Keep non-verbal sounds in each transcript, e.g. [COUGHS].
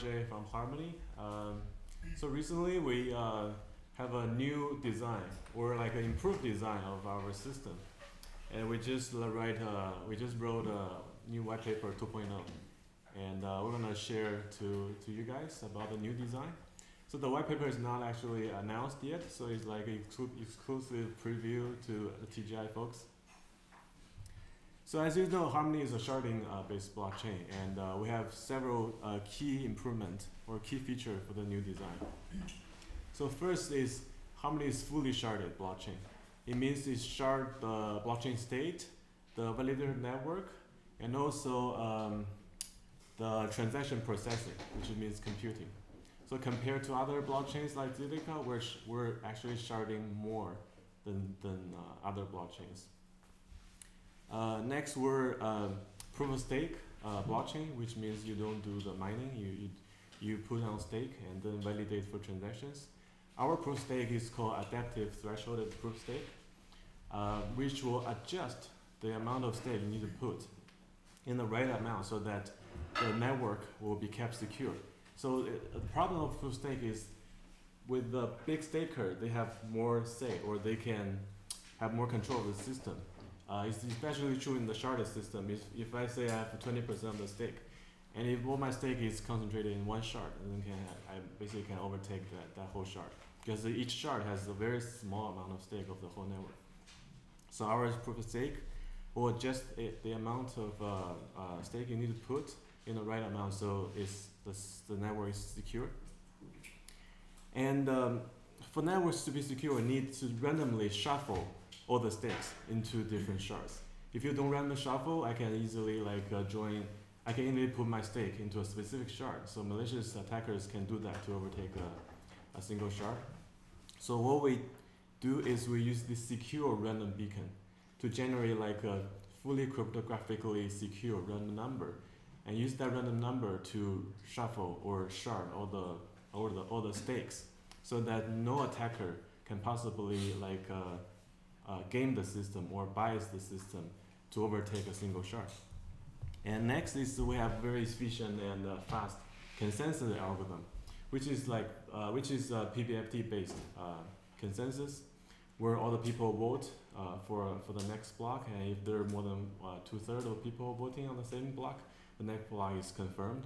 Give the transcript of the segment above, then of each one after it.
RJ from Harmony. Um, so recently we uh, have a new design or like an improved design of our system, and we just uh, write uh, we just wrote a new white paper 2.0, and uh, we're gonna share to to you guys about the new design. So the white paper is not actually announced yet, so it's like an exclu- exclusive preview to the TGI folks. So as you know, Harmony is a sharding-based blockchain, and uh, we have several uh, key improvement or key feature for the new design. So first is Harmony is fully sharded blockchain. It means it shard the blockchain state, the validator network, and also um, the transaction processing, which means computing. So compared to other blockchains like Zilliqa, we're, sh- we're actually sharding more than, than uh, other blockchains. Uh, next, we're um, proof of stake uh, blockchain, which means you don't do the mining, you, you, you put on stake and then validate for transactions. Our proof of stake is called adaptive thresholded proof of stake, uh, which will adjust the amount of stake you need to put in the right amount so that the network will be kept secure. So uh, the problem of proof of stake is with the big staker, they have more say or they can have more control of the system. Uh, it's especially true in the sharded system. If, if I say I have 20% of the stake, and if all my stake is concentrated in one shard, then can I basically can overtake that, that whole shard. Because each shard has a very small amount of stake of the whole network. So our proof of stake will adjust it, the amount of uh, uh, stake you need to put in the right amount so it's, the, the network is secure. And um, for networks to be secure, need to randomly shuffle all the stakes into different shards. If you don't randomly shuffle, I can easily like uh, join. I can easily put my stake into a specific shard. So malicious attackers can do that to overtake a, a single shard. So what we do is we use this secure random beacon to generate like a fully cryptographically secure random number, and use that random number to shuffle or shard all the all the all the stakes, so that no attacker can possibly like. Uh, uh, game the system or bias the system to overtake a single shard. And next is we have very efficient and uh, fast consensus algorithm, which is like uh, which is uh, PBFT based uh, consensus, where all the people vote uh, for for the next block, and if there are more than uh, two thirds of people voting on the same block, the next block is confirmed.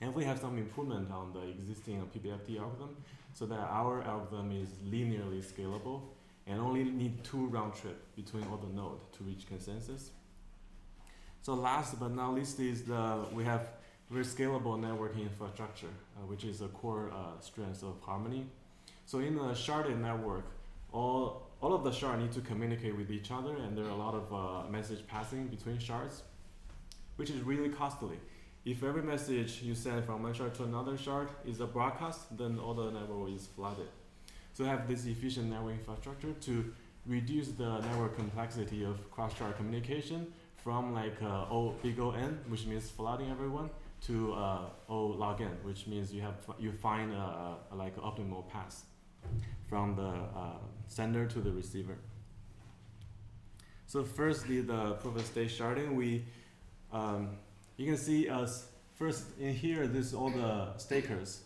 And we have some improvement on the existing PBFT algorithm, so that our algorithm is linearly scalable and only need two round trip between all the node to reach consensus. So last but not least is the we have very scalable networking infrastructure, uh, which is a core uh, strength of Harmony. So in a sharded network, all all of the shards need to communicate with each other, and there are a lot of uh, message passing between shards, which is really costly. If every message you send from one shard to another shard is a broadcast, then all the network is flooded. So have this efficient network infrastructure to reduce the network complexity of cross-shard communication from like uh, O big O n, which means flooding everyone, to uh, O log n, which means you have you find a, a like optimal path from the uh, sender to the receiver. So firstly, the proof of stake sharding, we um, you can see us first in here. This is all the stakers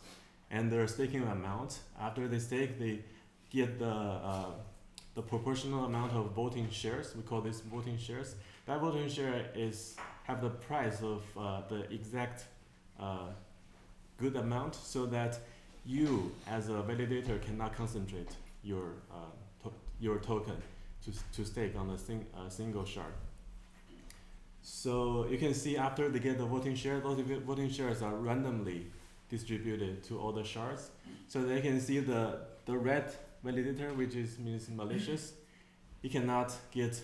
and their staking amount. After they stake, they get the uh, the proportional amount of voting shares. We call this voting shares. That voting share is have the price of uh, the exact uh, good amount, so that you as a validator cannot concentrate your uh, to- your token to to stake on a sing- single shard. So you can see after they get the voting share, those voting shares are randomly distributed to all the shards. So they can see the, the red validator, which is means malicious. He cannot get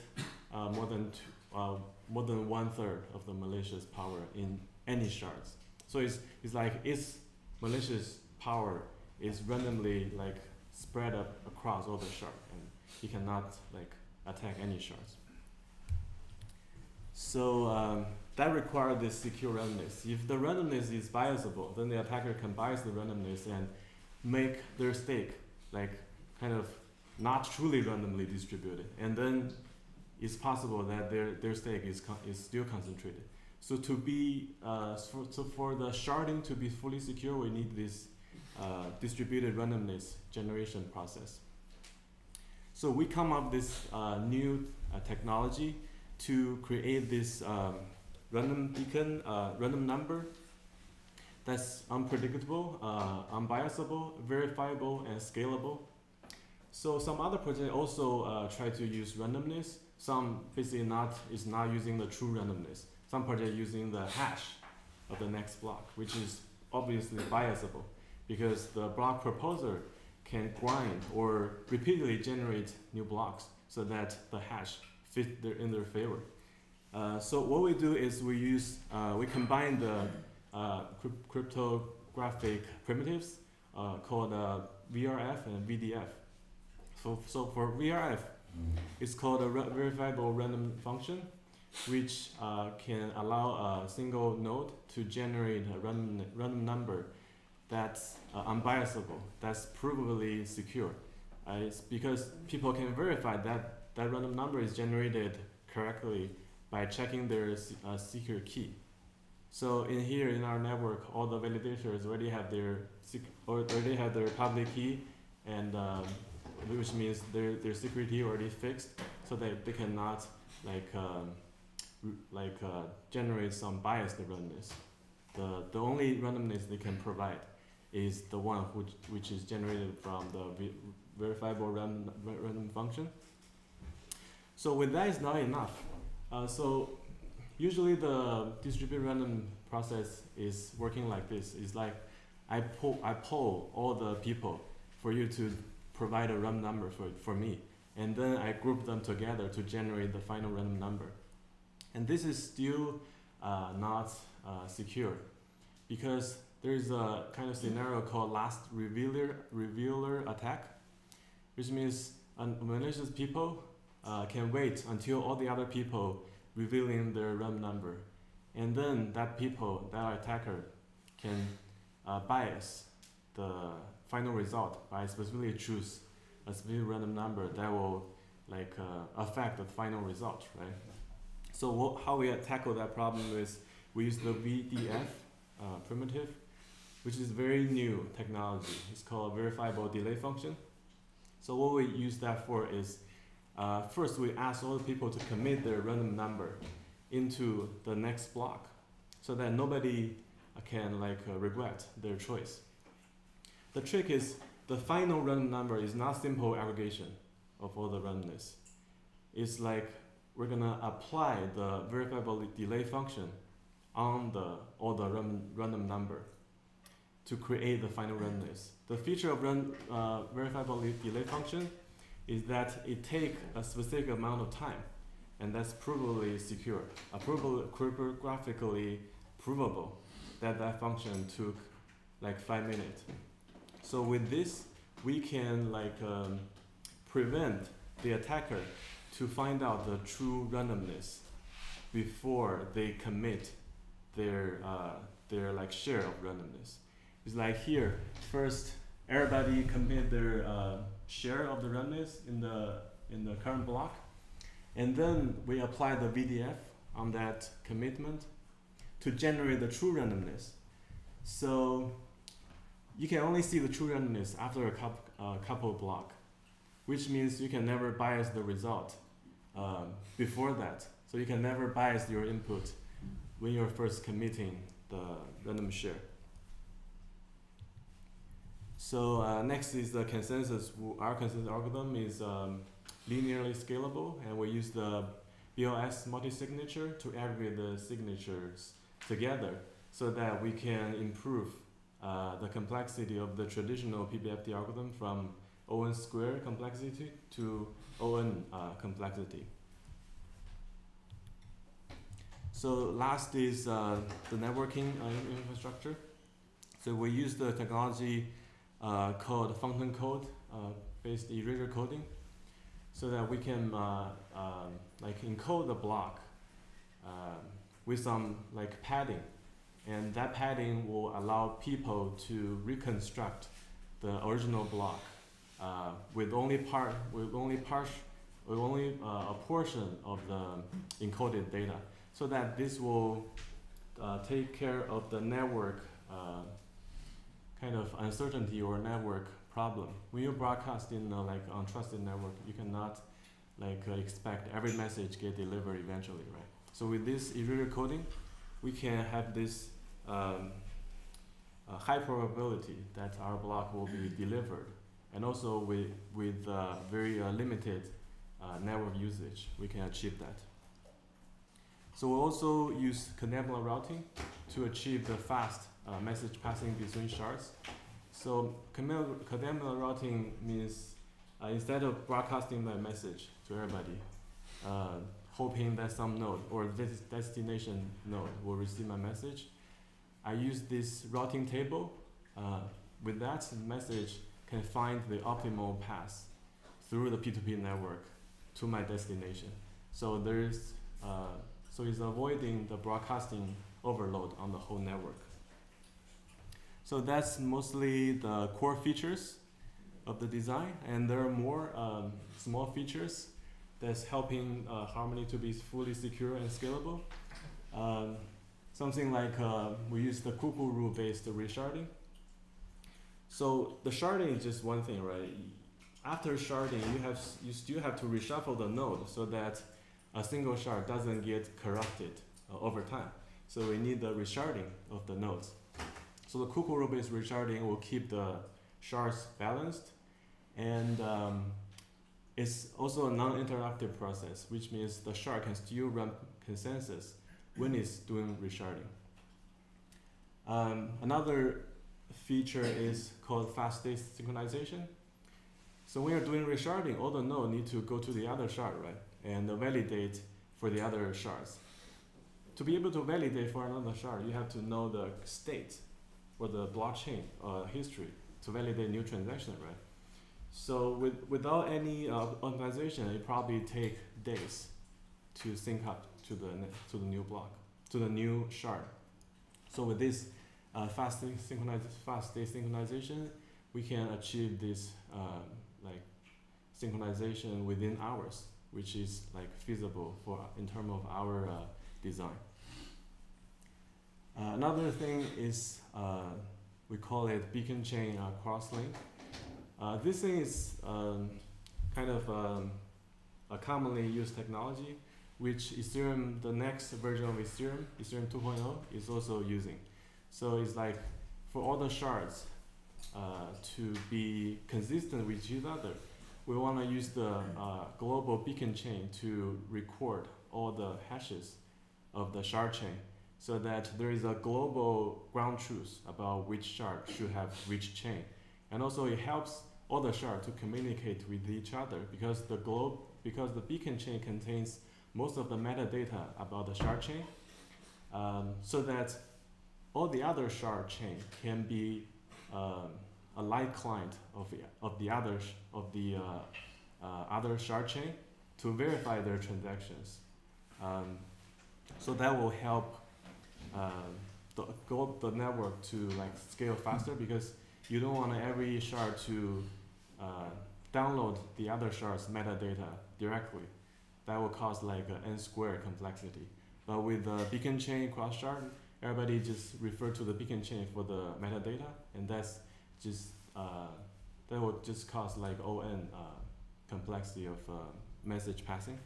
uh, more than two, uh, more than one third of the malicious power in any shards. So it's, it's like its malicious power is randomly like spread up across all the shards, and he cannot like attack any shards. So um, that requires this secure randomness. If the randomness is biasable, then the attacker can bias the randomness and make their stake like kind of not truly randomly distributed. And then it's possible that their, their stake is, is still concentrated. So to be uh, so, so for the sharding to be fully secure, we need this uh, distributed randomness generation process. So we come up with this uh, new uh, technology to create this um, random beacon, uh, random number that's unpredictable, uh, unbiasable, verifiable, and scalable. So some other projects also uh, try to use randomness. Some basically not is not using the true randomness. Some projects using the hash of the next block, which is obviously biasable because the block proposer can grind or repeatedly generate new blocks so that the hash fit their, in their favor. Uh, so what we do is we use uh, we combine the uh, cryptographic primitives uh, called VRF and VDF. So, so for VRF, it's called a verifiable random function, which can allow a single node to generate a random, random number that's uh, unbiasable, that's provably secure. Uh, it's because people can verify that that random number is generated correctly by checking their uh, secret key. So in here in our network, all the validators already have their or already have their public key, and um, which means their their security already fixed, so that they cannot like um, like uh, generate some biased randomness. The the only randomness they can provide is the one which which is generated from the verifiable random random function. So with that is not enough. Uh, so usually the distributed random process is working like this. It's like I pull, I poll all the people for you to provide a random number for, for me. And then I group them together to generate the final random number. And this is still uh, not uh, secure because there's a kind of scenario called last revealer, revealer attack, which means malicious people uh, can wait until all the other people revealing their random number. And then that people, that attacker, can uh, bias the final result by specifically choose a specific random number that will like uh, affect the final result, right? So what, how we tackle that problem is we use the VDF uh, primitive, which is very new technology. It's called verifiable delay function. So what we use that for is uh, first we ask all the people to commit their random number into the next block so that nobody can like uh, regret their choice. The trick is the final random number is not simple aggregation of all the randomness. It's like we're gonna apply the verifiable delay function on the all the random, random number to create the final randomness. The feature of run, uh, verifiable delay function is that it take a specific amount of time, and that's provably secure, uh, provably, cryptographically provable that that function took like five minutes. So with this, we can like um, prevent the attacker to find out the true randomness before they commit their uh, their like share of randomness. It's like here, first everybody commit their uh, share of the randomness in the in the current block, and then we apply the VDF on that commitment to generate the true randomness. So you can only see the true randomness after a couple, uh, couple block, which means you can never bias the result um, before that. So you can never bias your input when you're first committing the random share. So uh, next is the consensus. Our consensus algorithm is um, linearly scalable, and we use the BLS multi-signature to aggregate the signatures together so that we can improve uh, the complexity of the traditional PBFT algorithm from O(n) square complexity to O(n) uh, complexity. So last is uh, the networking uh, infrastructure. So we use the technology uh, called Fountain code uh, based erasure coding so that we can uh, um, like encode the block um, with some like padding. And that padding will allow people to reconstruct the original block uh, with only part with only part with only uh, a portion of the encoded data so that this will uh, take care of the network uh, kind of uncertainty or network problem. When you broadcast in uh, like untrusted network, you cannot like uh, expect every message get delivered eventually, right? So with this erasure coding, we can have this um, high probability that our block will be delivered, and also with with uh, very uh, limited uh, network usage, we can achieve that. So we also use Kademlia routing to achieve the fast uh, message passing between shards. So Kademlia routing means uh, instead of broadcasting my message to everybody, uh, hoping that some node or this destination node will receive my message, I use this routing table. Uh, with that message, can find the optimal path through the P2P network to my destination. So there's uh, so it's avoiding the broadcasting overload on the whole network. So that's mostly the core features of the design, and there are more um, small features that's helping uh, Harmony to be fully secure and scalable. Um, something like uh, we use the cuckoo rule based resharding. So the sharding is just one thing, right? After sharding, you have you still have to reshuffle the node so that a single shard doesn't get corrupted uh, over time. So we need the resharding of the nodes. So the cuckoo rule based resharding will keep the shards balanced and um, it's also a non-interrupted process, which means the shard can still run consensus when it's doing resharding. Um, another feature is called fast state synchronization. So when you're doing resharding, all the nodes need to go to the other shard, right? and validate for the other shards. To be able to validate for another shard, you have to know the state or the blockchain uh, history to validate new transaction, right? So with, without any uh, optimization, it probably take days to sync up to the to the new block, to the new shard. So with this uh, fast fast state synchronization, we can achieve this uh, like synchronization within hours which is like feasible for in terms of our uh, design. Uh, another thing is uh, we call it beacon chain uh, crosslink. Uh, this thing is um, kind of um, a commonly used technology, which Ethereum, the next version of Ethereum, Ethereum 2.0, is also using. So it's like for all the shards uh, to be consistent with each other, we want to use the uh, global beacon chain to record all the hashes of the shard chain so that there is a global ground truth about which shard should have which chain. And also it helps all the shards to communicate with each other because the globe because the beacon chain contains most of the metadata about the shard chain um, so that all the other shard chain can be um, a light client of of the other of the uh, uh, other shard chain to verify their transactions. Um, so that will help the, go the network to like scale faster because you don't want every shard to uh, download the other shard's metadata directly. That will cause like n squared complexity. But with the beacon chain cross shard, everybody just refer to the beacon chain for the metadata, and that's just uh, that would just cause like ON uh, complexity of uh, message passing.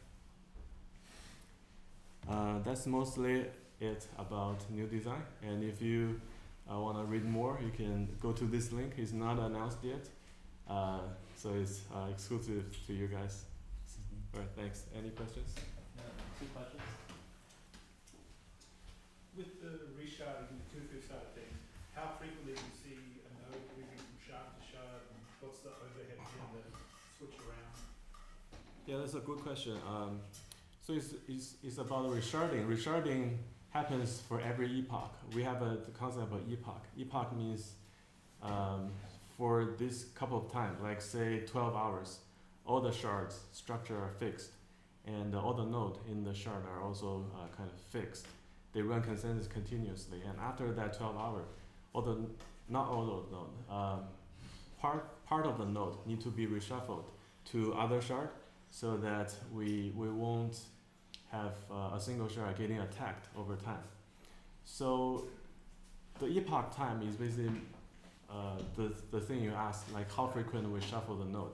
Uh, that's mostly it about new design. And if you uh, want to read more, you can go to this link. It's not announced yet, uh, so it's uh, exclusive to you guys. All right, thanks. Any questions? No, two questions. With the resharding, the two side of things, how frequently do you see a node moving from shard to shard, and what's the overhead in the switch around? Yeah, that's a good question. Um, so it's, it's, it's about resharding. Resharding happens for every epoch. We have a, the concept of epoch. Epoch means um, for this couple of time, like say 12 hours, all the shards structure are fixed, and all the node in the shard are also uh, kind of fixed. They run consensus continuously, and after that 12 hour, all the not all the node, um, part part of the node need to be reshuffled to other shard so that we we won't have uh, a single shard getting attacked over time. So the epoch time is basically uh, the the thing you asked, like how frequent we shuffle the node.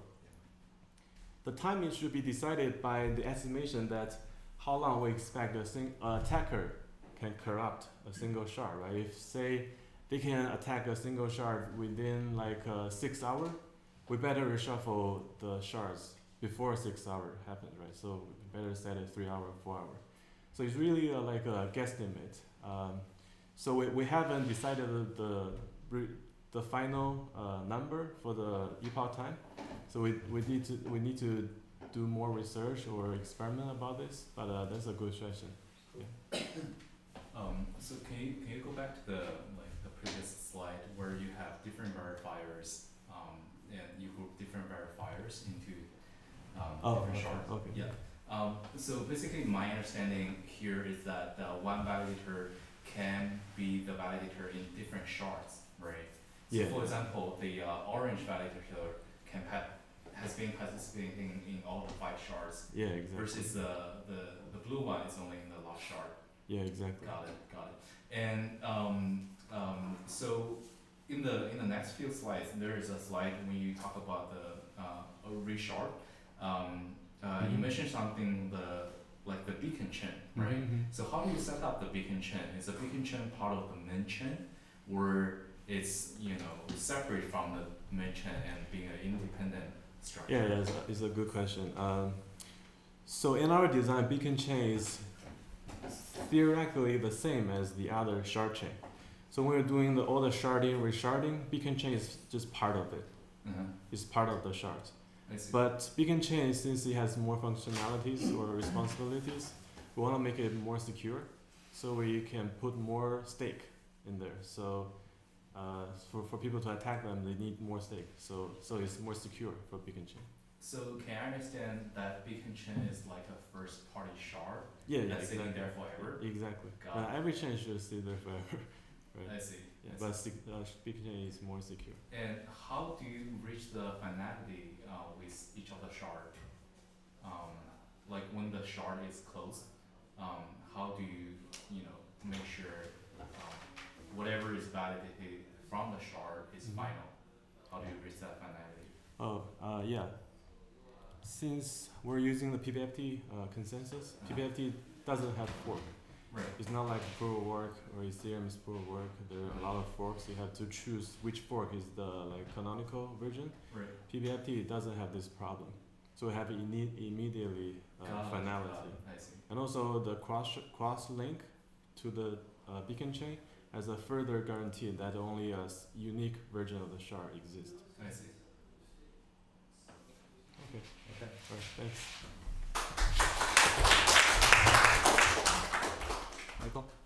The timing should be decided by the estimation that how long we expect a sing- attacker can corrupt a single shard, right? If say they can attack a single shard within like uh, six hours, we better reshuffle the shards before six hour happens, right? So better set it three hour, four hour. So it's really uh, like a guesstimate. Um, so we, we haven't decided the the, the final uh, number for the epoch time. So we, we need to we need to do more research or experiment about this. But uh, that's a good question. Yeah. [COUGHS] Um, so can you, can you go back to the, like, the previous slide where you have different verifiers, um, and you group different verifiers into, um, Oh, different okay, shards? okay. Yeah, um, so basically my understanding here is that the one validator can be the validator in different shards, right? Yeah. So for example, the, uh, orange validator can pa- has been participating in all the five shards Yeah, exactly. versus the, the, the blue one is only in the last shard. Yeah, exactly. Got it, got it. And um, um, so in the in the next few slides, there is a slide when you talk about the uh, a reshard. Um, uh, You Mhm. mentioned something the like the beacon chain, right? Mhm. So how do you set up the beacon chain? Is the beacon chain part of the main chain, or it's you know separate from the main chain and being an independent structure? Yeah, yeah, it's a, it's a good question. Um, so in our design, beacon chain is theoretically the same as the other shard chain. So when we're doing the, all the sharding, resharding, beacon chain is just part of it. Uh-huh. It's part of the shards. But beacon chain, since it has more functionalities or responsibilities, we want to make it more secure, so we can put more stake in there. So uh, for, for people to attack them, they need more stake. So so it's more secure for beacon chain. So can I understand that beacon chain is like a first party shard Yeah, yeah, that's sitting exactly. there forever? Exactly. Uh, every chain should stay there forever. [LAUGHS] I see. Yeah, but sec- uh, chain is more secure. And how do you reach the finality uh, with each of the shard? Um, like when the shard is closed, um, how do you you know make sure um, whatever is validated from the shard is Mhm. final? How do you reach that finality? Oh, uh, yeah. Since we're using the PBFT uh, consensus, Uh-huh. PBFT doesn't have fork. Right. It's not like proof work or Ethereum's proof of work. There are a lot of forks. You have to choose which fork is the like canonical version. Right. PBFT doesn't have this problem, so we have imme- immediately uh, it, finality. it. I see. And also the cross cross link to the uh, beacon chain has a further guarantee that only a s- unique version of the shard exists. I see. Okay. Okay. Alright, thanks. Michael?